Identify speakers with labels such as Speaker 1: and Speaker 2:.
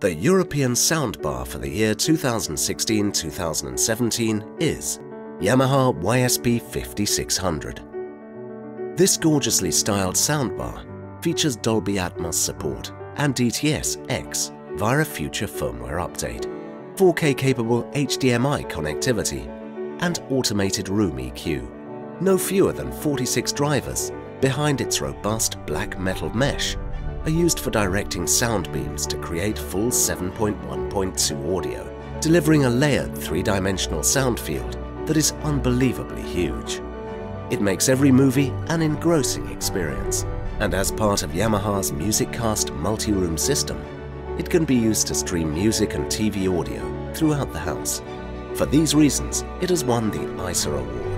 Speaker 1: The European soundbar for the year 2016-2017 is Yamaha YSP 5600. This gorgeously styled soundbar features Dolby Atmos support and DTS-X via a future firmware update, 4K capable HDMI connectivity and automated room EQ. No fewer than 46 drivers behind its robust black metal mesh are used for directing sound beams to create full 7.1.2 audio, delivering a layered three-dimensional sound field that is unbelievably huge. It makes every movie an engrossing experience, and as part of Yamaha's MusicCast multi-room system, it can be used to stream music and TV audio throughout the house. For these reasons, it has won the EISA Award.